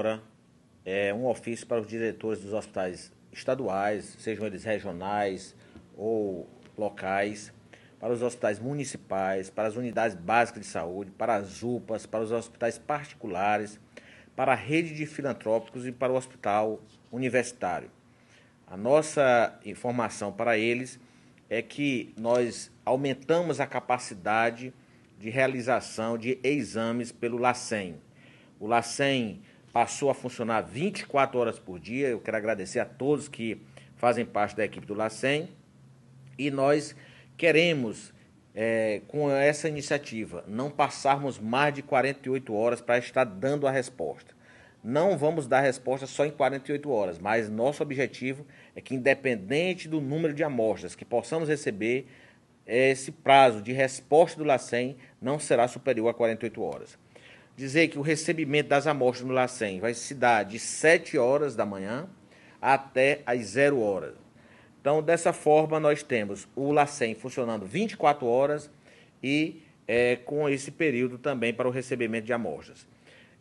agora é, um ofício para os diretores dos hospitais estaduais, sejam eles regionais ou locais, para os hospitais municipais, para as unidades básicas de saúde, para as UPAs, para os hospitais particulares, para a rede de filantrópicos e para o hospital universitário. A nossa informação para eles é que nós aumentamos a capacidade de realização de exames pelo LACEN. O LACEN passou a funcionar 24 horas por dia. Eu quero agradecer a todos que fazem parte da equipe do LACEN. E nós queremos, é, com essa iniciativa, não passarmos mais de 48 horas para estar dando a resposta. Não vamos dar resposta só em 48 horas, mas nosso objetivo é que, independente do número de amostras que possamos receber, esse prazo de resposta do LACEN não será superior a 48 horas dizer que o recebimento das amostras no LACEN vai se dar de 7 horas da manhã até as 0 horas. Então, dessa forma, nós temos o LACEN funcionando 24 horas e é, com esse período também para o recebimento de amostras.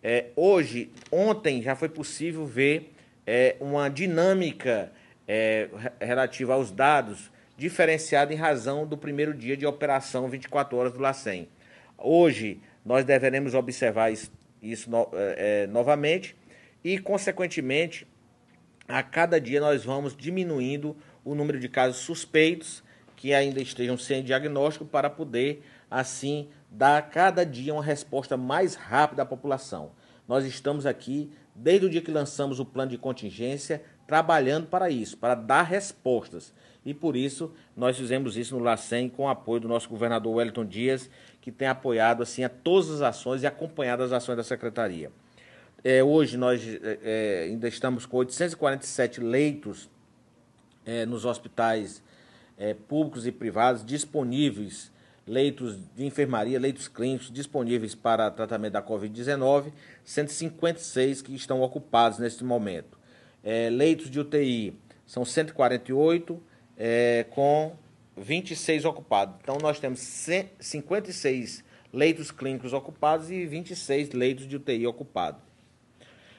É, hoje, ontem, já foi possível ver é, uma dinâmica é, relativa aos dados diferenciada em razão do primeiro dia de operação 24 horas do LACEN. Hoje, nós deveremos observar isso, isso no, é, é, novamente e, consequentemente, a cada dia nós vamos diminuindo o número de casos suspeitos que ainda estejam sem diagnóstico para poder, assim, dar a cada dia uma resposta mais rápida à população. Nós estamos aqui, desde o dia que lançamos o plano de contingência, trabalhando para isso, para dar respostas. E por isso nós fizemos isso no LACEN com o apoio do nosso governador Wellington Dias, que tem apoiado assim a todas as ações e acompanhado as ações da secretaria. É, hoje nós é, é ainda estamos com 847 leitos é, nos hospitais é, públicos e privados disponíveis, leitos de enfermaria, leitos clínicos disponíveis para tratamento da Covid-19, 156 que estão ocupados neste momento. É, leitos de UTI são 148, com 26 ocupados. Então, nós temos 56 leitos clínicos ocupados e 26 leitos de UTI ocupados.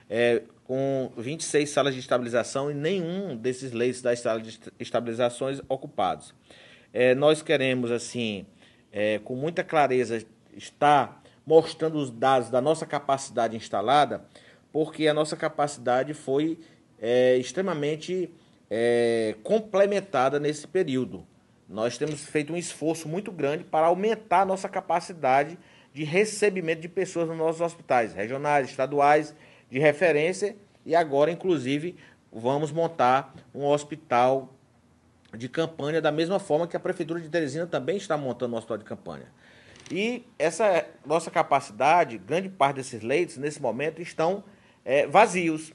É, com 26 salas de estabilização e nenhum desses leitos das salas de estabilizações ocupados. É, nós queremos, assim, é, com muita clareza, estar mostrando os dados da nossa capacidade instalada, porque a nossa capacidade foi é, extremamente é, complementada nesse período nós temos feito um esforço muito grande para aumentar a nossa capacidade de recebimento de pessoas nos nossos hospitais, regionais, estaduais, de referência, e agora, inclusive, vamos montar um hospital de campanha da mesma forma que a Prefeitura de Teresina também está montando um hospital de campanha. E essa nossa capacidade, grande parte desses leitos, nesse momento, estão é, vazios.